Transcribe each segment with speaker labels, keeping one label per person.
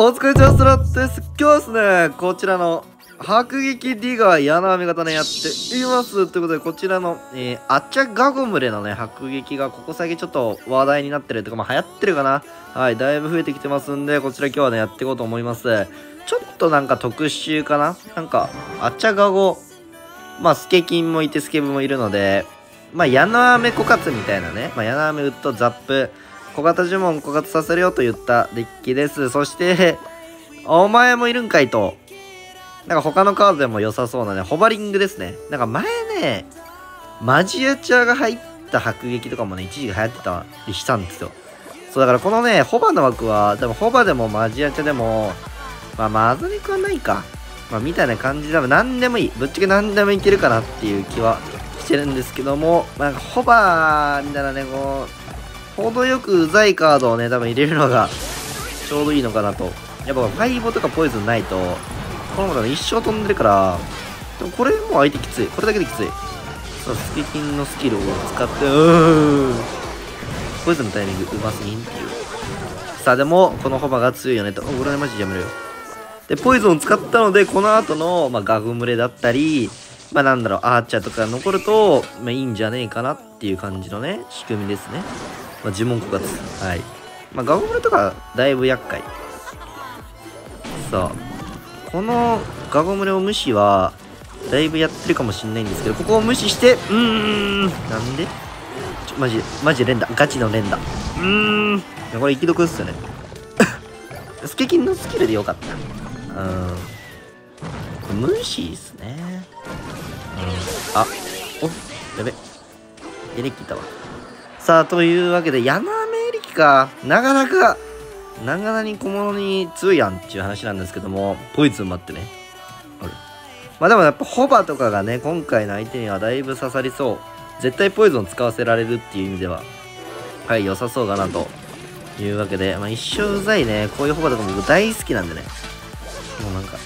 Speaker 1: お疲れ様です。今日はですね、こちらの迫撃ディガー柳網型ね、やっています。ということで、こちらの、えー、アッチャガゴムレのね、迫撃がここ最近ちょっと話題になってるとか、まあ流行ってるかな。はい、だいぶ増えてきてますんで、こちら今日はね、やっていこうと思います。ちょっとなんか特集かななんか、アッチャガゴ、まあスケキンもいてスケブもいるので、まあ柳網枯渇みたいなね、まあ柳網ウッドザップ、小型呪文枯渇させるよと言ったデッキです。そして、お前もいるんかいと。なんか他のカードでも良さそうなね、ホバリングですね。なんか前ね、マジアチャーが入った迫撃とかもね、一時流行ってたりしたんですよ。そうだからこのね、ホバの枠は、でもホバでもマジアチャでも、まあまずくはないか。まあみたいな感じでも何でもいい。ぶっちゃけ何でもいけるかなっていう気はしてるんですけども、なんかホバーみたいなね、こう、程よくうざいカードをね、多分入れるのがちょうどいいのかなと。やっぱファイボとかポイズンないと、この子一生飛んでるから、でもこれもう相手きつい。これだけできつい。さあ、スケキンのスキルを使って、うーん。ポイズンのタイミングうますぎんっていう。さあ、でも、このホバが強いよねと。俺はマジでやめろよ。で、ポイズンを使ったので、この後の、まあ、ガフムレだったり、まあなんだろう、アーチャーとか残ると、まあいいんじゃねえかなっていう感じのね、仕組みですね。まあ、呪文枯渇。はい。まあ、ガゴムレとか、だいぶ厄介。さあ、このガゴムレを無視は、だいぶやってるかもしんないんですけど、ここを無視して、うーん、なんで？ちょ、マジ、マジ連打。ガチの連打。うーん。これ、生き毒っすよね。スケキンのスキルでよかった。うん。無視っすね。うん。あ、お、やべ。エレキいたわ。さあ、というわけで、柳目力か、なかなか、なかなに小物に強いやんっていう話なんですけども、ポイズン待ってね。ある。まあでもやっぱホバとかがね、今回の相手にはだいぶ刺さりそう。絶対ポイズン使わせられるっていう意味では、はい、良さそうかなというわけで、まあ一生うざいね、こういうホバとかも僕大好きなんでね。もうなんか、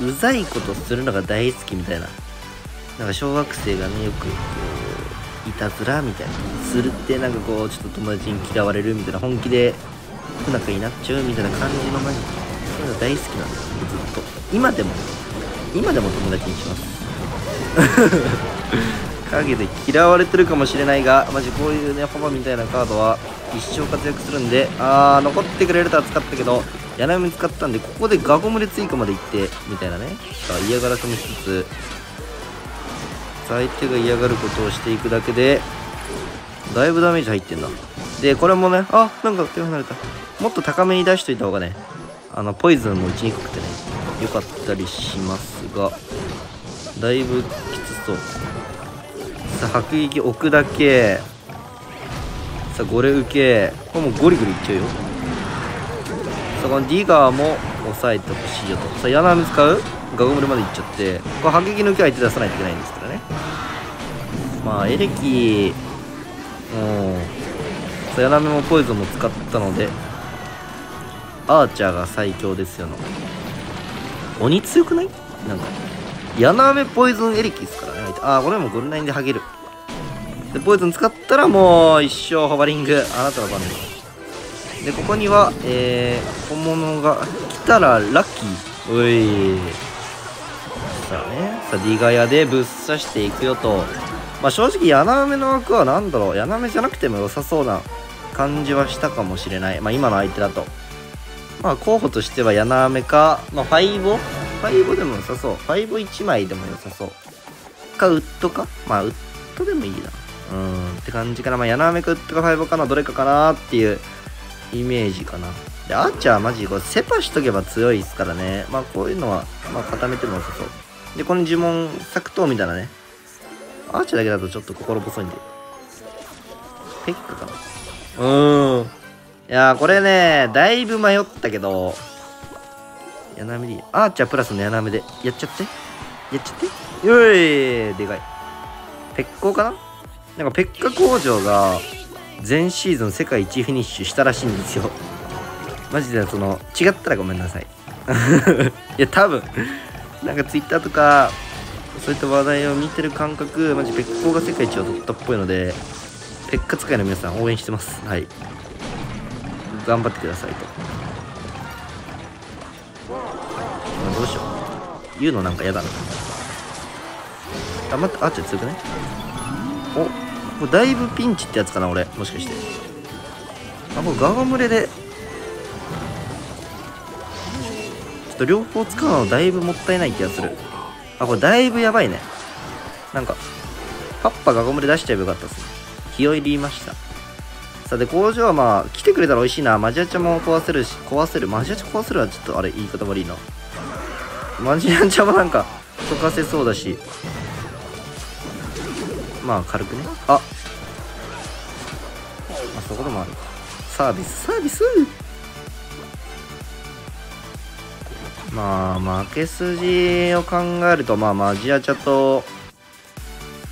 Speaker 1: うざいことするのが大好きみたいな。なんか小学生がね、よく、いたずらみたいなするってなんかこうちょっと友達に嫌われるみたいな本気で不仲になっちゃうみたいな感じのマジそういうの大好きなんですよずっと。今でも。今でも友達にします。影で嫌われてるかもしれないがマジこういうねパパみたいなカードは一生活躍するんであー残ってくれるとは使ったけど柳見使ったんでここでガゴムレ追加まで行ってみたいなね。さあ嫌がらせもしつつ相手が嫌がることをしていくだけでだいぶダメージ入ってんだでこれもねあなんか手離れた。もっと高めに出しといた方がねあのポイズンも打ちにくくてね良かったりしますがだいぶきつそう。さあ迫撃置くだけ。さあゴレ受け。これもうゴリゴリいっちゃうよ。さあこのディガーも抑えてほしいよと。さあ柳網使う？ガゴムルまで行っちゃって。これ迫撃の受け相手出さないといけないんですまあエレキうんさやなめもポイズンも使ったのでアーチャーが最強ですよの。鬼強くない？なんかヤナメポイズンエレキですからねああこれもゴルナインでハゲる。でポイズン使ったらもう一生ホバリング。あなたの番です。でここにはえー、本物が来たらラッキー。おい。さあね。さディガヤでぶっ刺していくよと。まあ正直柳目の枠は何だろう。柳目じゃなくても良さそうな感じはしたかもしれない。まあ今の相手だと。まあ候補としては柳目かまあファイボ？ファイボでも良さそう。ファイボ1枚でも良さそう。かウッドか？まあウッドでもいいな。うんって感じかな。まあ柳目かウッドかファイボかなどれかかなっていうイメージかな。でアーチャーマジこれセパしとけば強いですからね。まあこういうのはまあ固めても良さそう。でこの呪文作刀みたいなねアーチだけだとちょっと心細いんで。ペックかなうーん。いやー、これね、だいぶ迷ったけど、柳でいい。アーチャープラスの柳で。やっちゃって。やっちゃって。よいでかい。ペッコーかななんかペッカ工場が、前シーズン世界一フィニッシュしたらしいんですよ。マジでその、違ったらごめんなさい。いや、多分、なんかツイッターとか、そういった話題を見てる感覚、マジペッコが世界一を取ったっぽいので、ペッカ使いの皆さん応援してます。はい。頑張ってくださいと。どうしよう言うのなんか嫌だなあ待ってあっちゃ強くねおこれだいぶピンチってやつかな俺もしかしてあもうガガ群れでと両方使うのだいぶもったいない気がする。あこれだいぶやばいね。なんかパッパガゴムで出しちゃえばよかったっすね。気を入りました。さあで工場はまあ来てくれたら美味しいな。マジアチャも壊せるし壊せる？マジアチャ壊せるはちょっとあれ言い方悪いな。マジアチャもなんか溶かせそうだし。まあ軽くね。あ。あそこでもある。サービスサービス。まあ負け筋を考えるとまあマジアチャと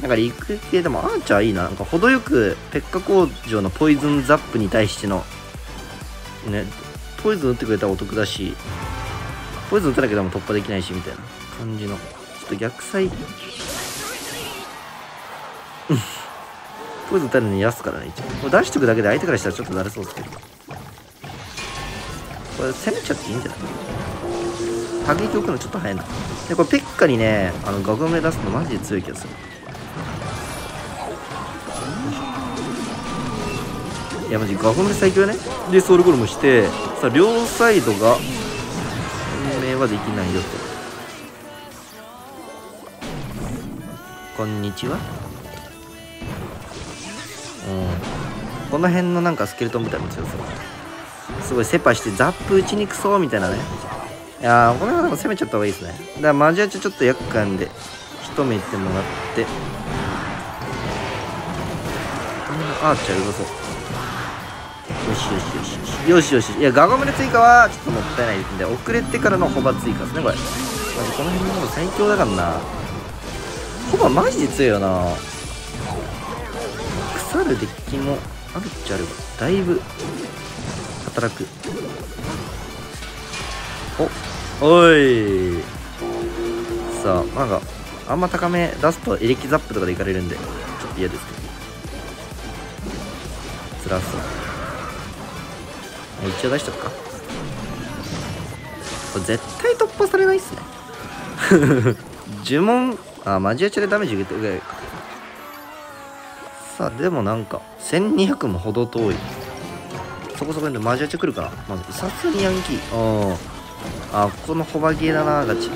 Speaker 1: なんか陸系でもアーチャーいいななんか程よくペッカ工場のポイズンザップに対してのねポイズン打ってくれたらお得だしポイズン打たなきゃでも突破できないしみたいな感じのちょっと逆サイポイズン打たれるの安からね一応これ出しとくだけで相手からしたらちょっと慣れそうですけどこれ攻めちゃっていいんじゃない打撃置くのちょっと早いな。でこれペッカにねあのガゴムで出すのマジで強い気がする。いやマジガゴムで最強ね。でソウルゴルムしてさあ両サイドが運命はできないよと。こんにちは。うん。この辺のなんかスケルトンみたいな強そう。すごいセパしてザップ打ちにくそうみたいなねいやーこの辺は攻めちゃった方がいいですね。だからマジアチちょっと厄介んで一目いってもらって。うんアーチャーうまそう。よしよしよしよし。よしよし。いやガゴムで追加はちょっともったいないんで遅れてからのホバ追加ですねこれ。マジこの辺のもの最強だからな。ホバマジで強いよな。腐るデッキもあるっちゃあるわ。だいぶ働く。お。おい。さあなんかあんま高め出すとエレキザップとかでいかれるんでちょっと嫌ですけど。辛そう。一応出しとくか。これ絶対突破されないっすね。呪文？あマジアチでダメージ受けてるかさあでもなんか1200も程遠い。そこそこにマジアチ来るかなまずさすがにヤンキー。ああここのホバゲーだなガチ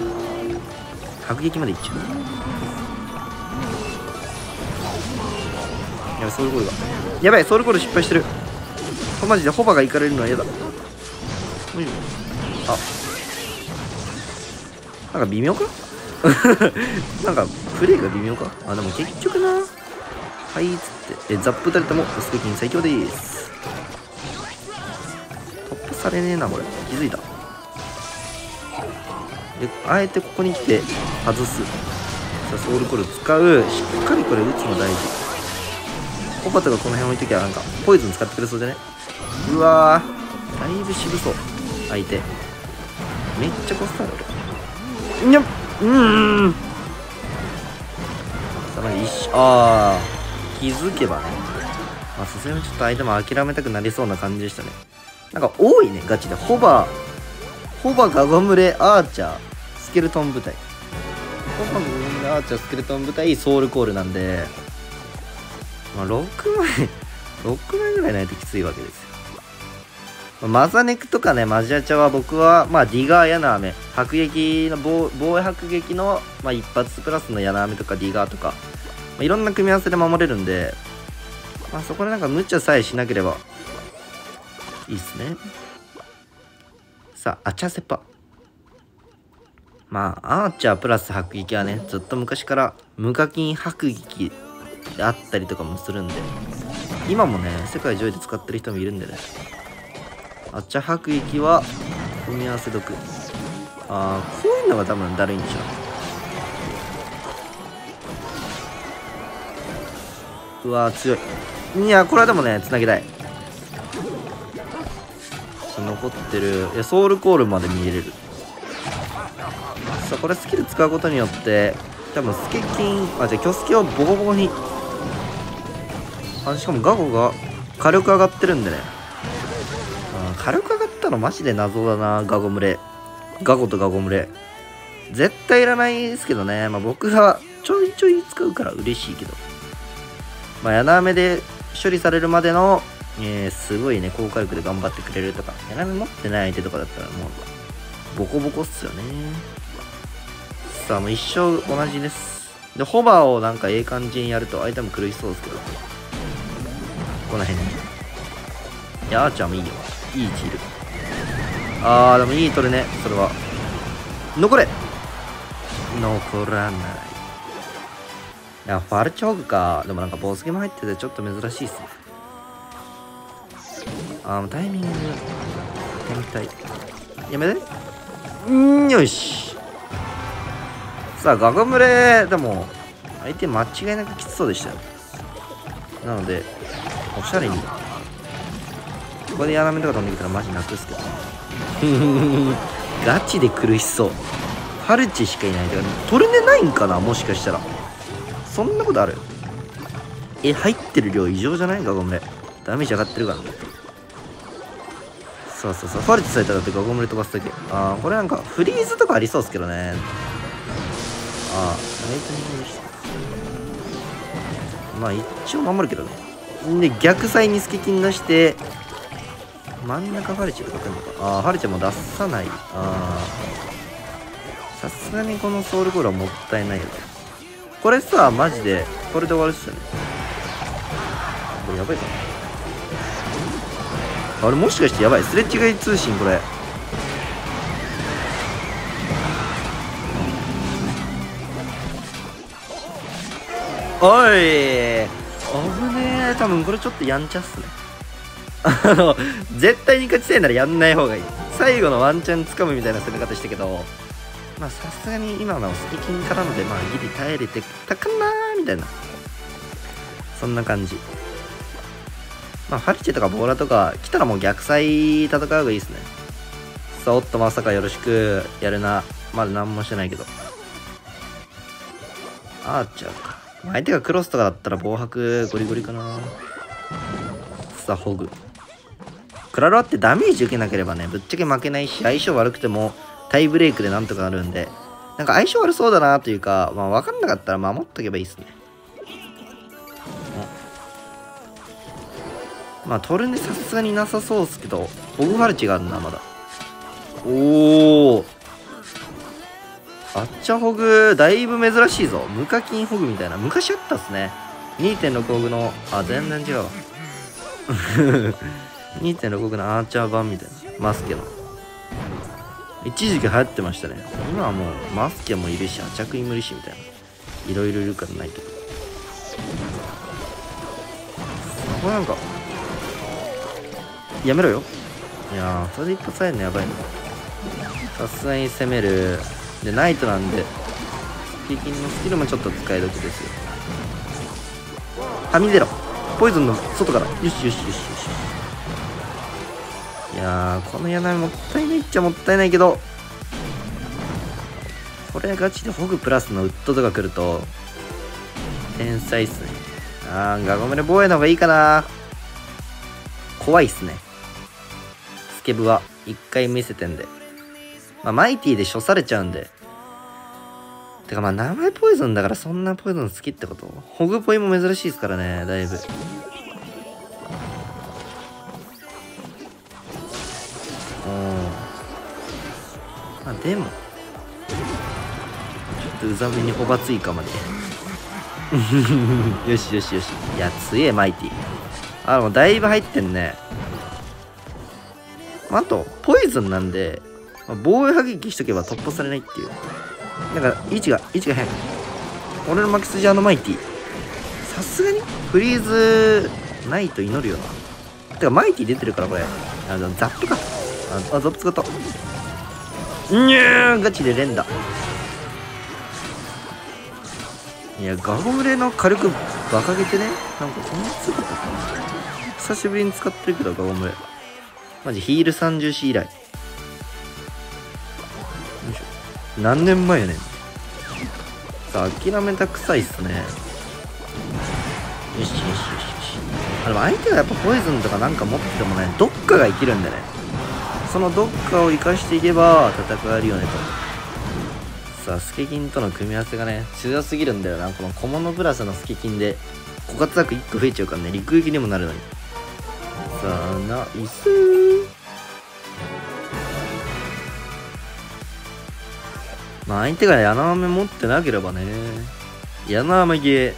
Speaker 1: 迫撃までいっちゃう。やばいソウルコールが。やばいソウルコール失敗してる。マジでホバが行かれるのは嫌だ。あ。なんか微妙か？なんかプレイが微妙か？あでも結局な。はいっつって。えザップ打たれてもスペキン最強です。突破されねえなこれ。気づいた。であえてここに来て外す。さソウルコール使う。しっかりこれ打つの大事。コパトがこの辺置いときゃなんかポイズン使ってくれそうじゃねうわだいぶ渋そう。相手。めっちゃコストある俺にゃっうん。さあまじああ気づけばね。まあさすがにちょっと相手も諦めたくなりそうな感じでしたね。なんか多いねガチで。ホバー。ホバガゴムレアーチャースケルトン部隊。ホバガゴムレアーチャースケルトン部隊ソウルコールなんでまあ6枚 6枚ぐらいないときついわけですよ。マザネクとかね、マジアチャは僕は、まあ、ディガー、ヤナアメ、迫撃の防、衛迫撃の、まあ、一発プラスのヤナアメとかディガーとか、まあ、いろんな組み合わせで守れるんで、まあ、そこでなんか無茶さえしなければ、いいっすね。さあ、アチャセパ。まあ、アーチャープラス迫撃はね、ずっと昔から無課金迫撃であったりとかもするんで、今もね、世界上位で使ってる人もいるんでね。アチャ迫撃は組み合わせ毒ああこういうのが多分だるいんでしょううわー強い。いやこれはでもねつなげたい。残ってるいやソウルコールまで見れる。さあこれスキル使うことによって多分スケキンあじゃあ巨スケをボコボコに。あしかもガゴが火力上がってるんでね。火力上がったのマジで謎だなガゴムレガゴとガゴムレ絶対いらないですけどね。まあ僕がちょいちょい使うから嬉しいけど。まあ柳雨で処理されるまでの、えー、すごいね、高火力で頑張ってくれるとか、柳雨持ってない相手とかだったらもう、ボコボコっすよね。さあ、もう一生同じです。で、ホバーをなんかええ感じにやると相手も苦しそうですけど。この辺に。いや、アーチャーもいいよ。いい位置いる。あー、でもいい取るね、それは。残れ残らない。いや、ファルチョークか。でもなんかボスゲも入っててちょっと珍しいっすね。あー、タイミング、変態。やめて。んよし。さあ、ガガムレ、でも、相手間違いなくきつそうでしたよ。なので、おしゃれに。ここでヤナメとか飛んできたらマジなくすけど。ガチで苦しそう。ファルチしかいない。だから、トルネないんかな？もしかしたら。そんなことある？え、入ってる量異常じゃない？ガゴムレ。ダメージ上がってるからね。そうそうそう。ファルチされたらってガゴムレ飛ばすだけ。ああ、これなんかフリーズとかありそうですけどね。ああ、ライトニングでした。まあ一応守るけどね。で、逆サイにスケキン出して、真ん中ファルチェとか来るのか。ああ、ファルチェも出さない。ああ。さすがにこのソウルコールはもったいないよね。これさ、マジで、これで終わるっすよね。これやばいかな。あれもしかしてやばい？すれ違い通信これ。おい。危ねえ。多分これちょっとやんちゃっすね。あの絶対に勝ちたいならやんない方がいい。最後のワンチャン掴むみたいな攻め方したけど。まあさすがに今のスキキンからのでまあギリ耐えれてたかなみたいな。そんな感じ。まあファルチェとかボーラとか来たらもう逆サイ戦うがいいですね。さあおっとまさかよろしくやるな。まだ何もしてないけど。アーチャーか。相手がクロスとかだったら防白ゴリゴリかな。さあホグ。クラロワってダメージ受けなければねぶっちゃけ負けないし相性悪くてもタイブレイクでなんとかなるんで。なんか相性悪そうだなというかまあ分かんなかったら守っとけばいいっすね。まあトルネさすがになさそうっすけどホグファルチがあるなまだおおあっちゃホグ、だいぶ珍しいぞ。無課金ホグみたいな。昔あったっすね。2.6ホグの、あ、全然違うわ。2.6ホグのアーチャー版みたいな。マスケの。一時期流行ってましたね。今はもう、マスケもいるし、アチャクイもいるし、みたいな。いろいろいるからないけど。これなんか、やめろよ。いやー、それで一発入るのやばいな。さすがに攻める。でナイトなんでキキンのスキルもちょっと使い時ですよ。はみ出ろ。ポイズンの外から。よしよしよしよしいやーこの柳もったいないっちゃもったいないけど。これガチでホグプラスのウッドとか来ると天才っすね。あーガゴメで防衛の方がいいかな。怖いっすね。スケブは一回見せてんでまあ、マイティで処されちゃうんで。てかまあ名前ポイズンだからそんなポイズン好きってこと？ホグポイも珍しいですからね、だいぶ。うん。まあでも、ちょっとうざめにほばついかまで。よしよしよし。いや、強え、マイティ。あ、もうだいぶ入ってんね。あと、ポイズンなんで、まあ、防衛破撃しとけば突破されないっていう。なんか位置が位置が変。俺の巻き筋あのマイティさすがにフリーズないと祈るよな。てかマイティ出てるからこれ。あのザップか。ああザップ使った。にゃーガチで連打。いやガゴムレの火力バカげてね。なんかそんな強かったかな。久しぶりに使ってるけどガゴム。レマジヒール 30C 以来。よいしょ。何年前やねん。さあ諦めたくさいっすね。よしよしよしよし。あでも相手がやっぱポイズンとかなんか持っててもねどっかが生きるんでね。そのどっかを生かしていけば戦えるよねと。さあスケキンとの組み合わせがね強すぎるんだよな。この小物プラスのスケキンで枯渇枠1個増えちゃうからね陸撃にもなるのに。さあナイスーまあ相手が柳雨持ってなければね柳雨ゲー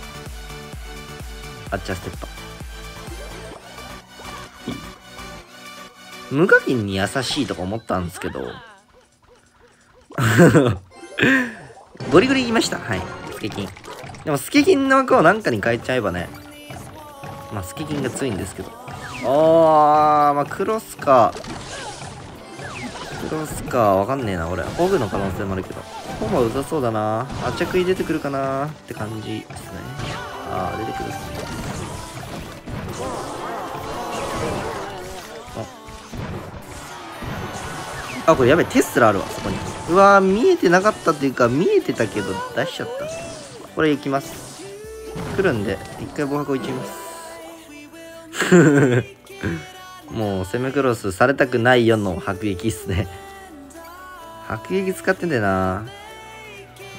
Speaker 1: あっちゃステッパ無課金に優しいとか思ったんですけど ゴリゴリ言いました。はい。スケキン。でも、スケキンの枠をなんかに変えちゃえばね。まあ、スケキンが強いんですけど。あー、まあ、クロスか。クロスか。わかんねえな、俺。ホグの可能性もあるけど。ホグはうざそうだな。あ着衣出てくるかなって感じですね。あー、出てくるっすね。あ、これやべ、テスラあるわ、そこに。うわ見えてなかったっていうか、見えてたけど出しちゃった。これ行きます。来るんで、一回防白置いちゃいます。もう攻めクロスされたくないよの迫撃っすね。迫撃使ってんだよな。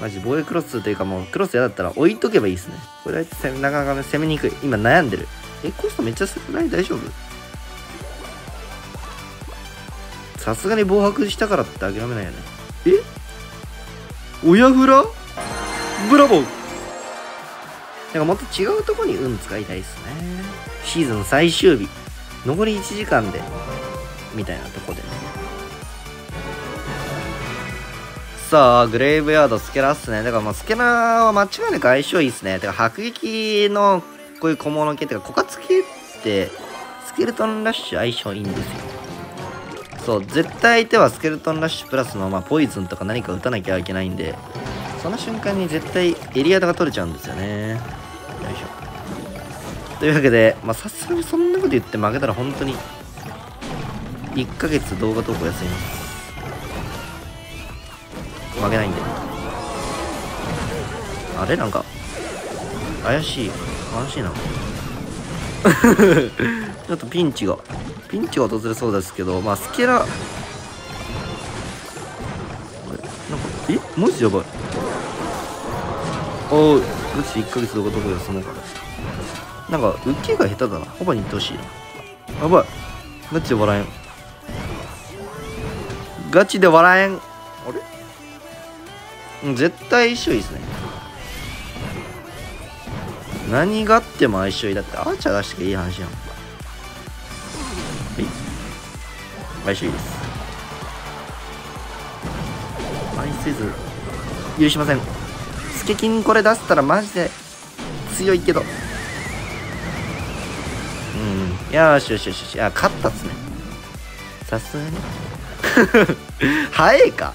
Speaker 1: マジ防衛クロスというかもうクロス嫌だったら置いとけばいいっすね。これなかなか攻めにくい。今悩んでる。え、コストめっちゃ少ない？大丈夫？さすがに防白したからって諦めないよね。え？親フラ？ブラボー？なんかもっと違うとこに運使いたいっすね。シーズン最終日。残り1時間で、みたいなとこでね。さあ、グレイブヤード、スケラっすね。だからまあ、スケラは間違いなく相性いいっすね。だか迫撃のこういう小物系っていうか、枯渇系って、スケルトンラッシュ相性いいんですよ。そう絶対相手はスケルトンラッシュプラスの、まあ、ポイズンとか何か打たなきゃいけないんでその瞬間に絶対エリアが取れちゃうんですよねよいしょというわけでまあさすがにそんなこと言って負けたら本当に1ヶ月動画投稿休みます。負けないんで。あれ？なんか怪しい。怪しいな。ちょっとピンチが。ピンチが訪れそうですけど、まあ、スケラ、なんか、え？マジやばい。おい、マジで1ヶ月動画どこで休もうかな。なんか、受けが下手だな。ホバに行ってほしいな。やばい。ガチで笑えん。ガチで笑えん。あれ？うん、絶対一緒いいですね。何があっても相性いい。だって、アーチャー出してきゃいい話やん。毎週いいですマイスイズ許しませんスケキンこれ出したらマジで強いけどうん。よしよしよしよし。あ勝ったっすね。さすがに。早いか。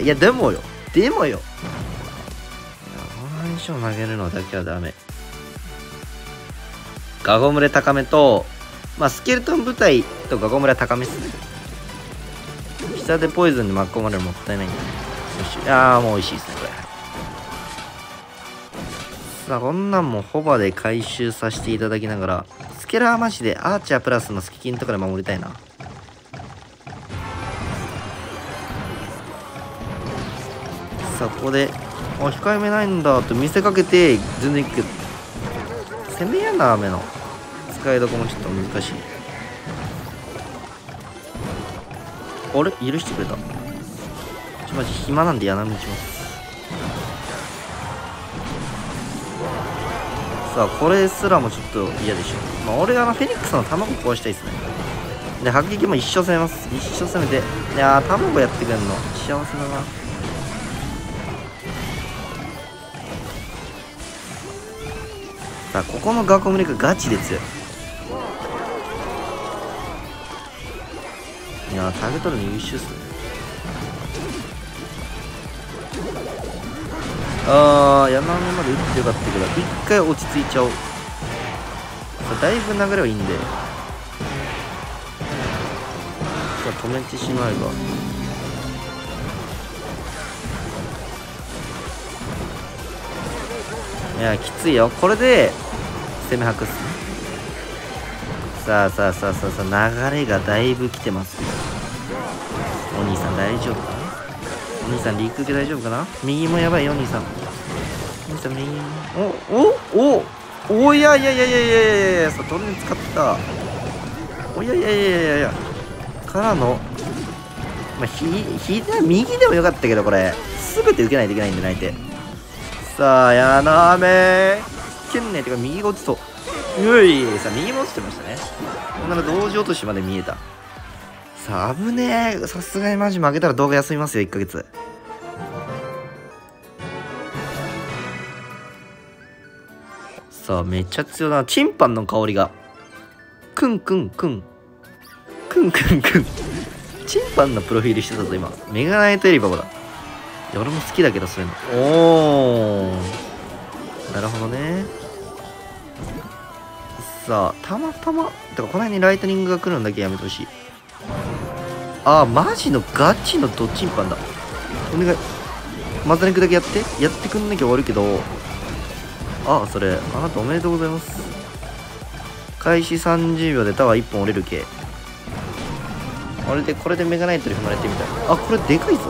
Speaker 1: いやでもよ。でもよ。この相性投げるのだけはダメ。ガゴムレ高めとまあ、スケルトン部隊とかゴムラ高めっすね。下でポイズンで巻き込まれるもったいない。んだね。よし。ああ、もう美味しいですね、これ。さあ、こんなんもホバで回収させていただきながら、ケラーマジでアーチャープラスのスキキンとかで守りたいな。さあ、ここで、あ、控えめないんだと見せかけて、全然いくけど、攻めやな、雨の。使いどこもちょっと難しい。あれ？許してくれた。ちょマジ暇なんで柳道しますさこれすらもちょっと嫌でしょ。まあ俺あのフェニックスの卵壊したいですね。で迫撃も一生攻めます。一生攻めて。いや卵やってくんの。幸せだな。さあここのガコムリがガチで強い。いやターゲットの優秀っすね。あー山のまで打ってよかったけど一回落ち着いちゃおう。だいぶ流れはいいんで。さあ止めてしまえば。いやきついよ。これで攻め吐くっす。ねさあさあさあさあさあ流れがだいぶ来てますお兄さん大丈夫かな？お兄さん陸受け大丈夫かな？右もやばいよお兄さん。兄さん右おおおおいやいやいやいやいやいやいやさトルネ使ったおいやいやいやいやいやからのまあひひ右でもよかったけどこれ全て受けないといけないんで泣いてさあやなめけんねてか右が落ちそうういさあ右も落ちてましたねこんなの同時落としまで見えたさあ危ねえさすがにマジ負けたら動画休みますよ1ヶ月さめっちゃ強いなチンパンの香りが。クンクンクン。クンクンクン。チンパンのプロフィールしてたぞ今。メガナイトエリバボだ。俺も好きだけどそういうの。おー。なるほどね。さあたまたまてかこの辺にライトニングが来るんだけやめてほしい。あーマジのガチのドチンパンだ。お願い。マザニクだけやって。やってくんなきゃ終わるけど。あそれ。あなたおめでとうございます。開始30秒でタワー1本折れる系。これでこれでメガナイトで踏まれてみたい。あこれでかいぞ。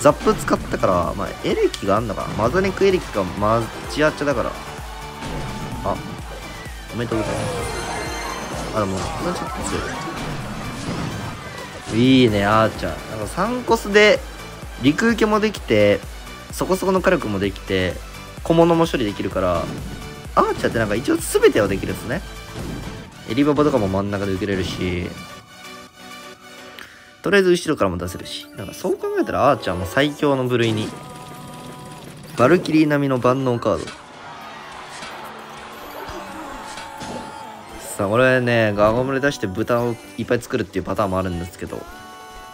Speaker 1: ザップ使ったからまあエレキがあんのかな。マザニクエレキかマジアチャだから。あおめでとうございます。あでもこれちょっと強い。いいねあーちゃん。なんか3コスで陸受けもできてそこそこの火力もできて小物も処理できるからアーチャーってなんか一応全てはできるんですね。エリババとかも真ん中で受けれるしとりあえず後ろからも出せるしなんかそう考えたらアーチャーも最強の部類にバルキリー並みの万能カード。さあこれねガゴムレ出して豚をいっぱい作るっていうパターンもあるんですけど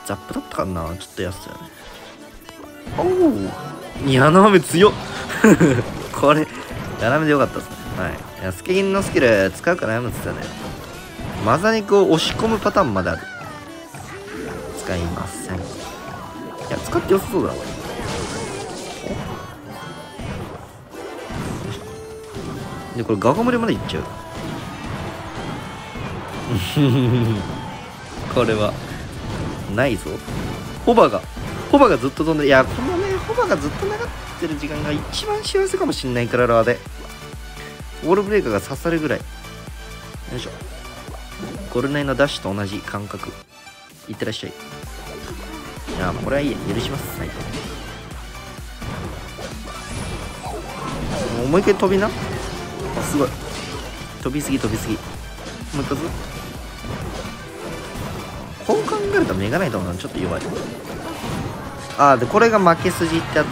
Speaker 1: ザップだったかなちょっと安い。よねおお矢の雨強っ。これ矢の雨でよかったですね。はい。いやスケギンのスキル使うか悩むっつったね。マザ肉を押し込むパターンまである。使いません。いや使ってよさそうだ。でこれガゴムレまでいっちゃう。これはないぞ。ホバがホバがずっと飛んでいやこのねホバがずっと流ってる時間が一番幸せかもしんないからラーで。ウォールブレーカーが刺さるぐらい。よいしょ。ゴルナイのダッシュと同じ感覚。いってらっしゃい。いやこれはいいや。許します。はい。もう一回飛びな。すごい。飛びすぎ飛びすぎ。もう一発。こう考えるとメガナイトのちょっと弱い。ああでこれが負け筋ってやつ。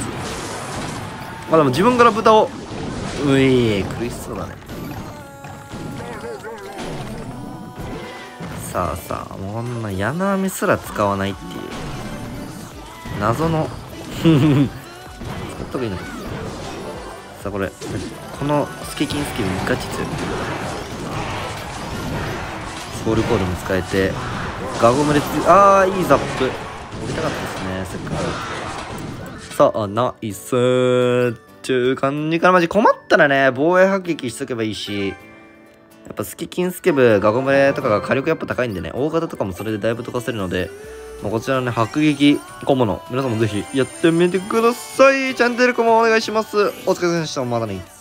Speaker 1: まあでも自分から豚を。うい苦しそうだね。さあさあもうこんな柳網すら使わないっていう。謎の。使った方がいいのか。さあこれ。このスケキンスキルガチ強い。ソウルコードも使えて。ガゴムでああいいザップ。降りたかったです。ねせっかくさあナイスっていう感じからマジ困ったらね防衛迫撃しとけばいいしやっぱスケキンスケブガゴムレとかが火力やっぱ高いんでね大型とかもそれでだいぶ溶かせるのでまあ、こちらのね、迫撃小物、皆さんもぜひやってみてください。チャンネルコもお願いします。お疲れ様でした。またね。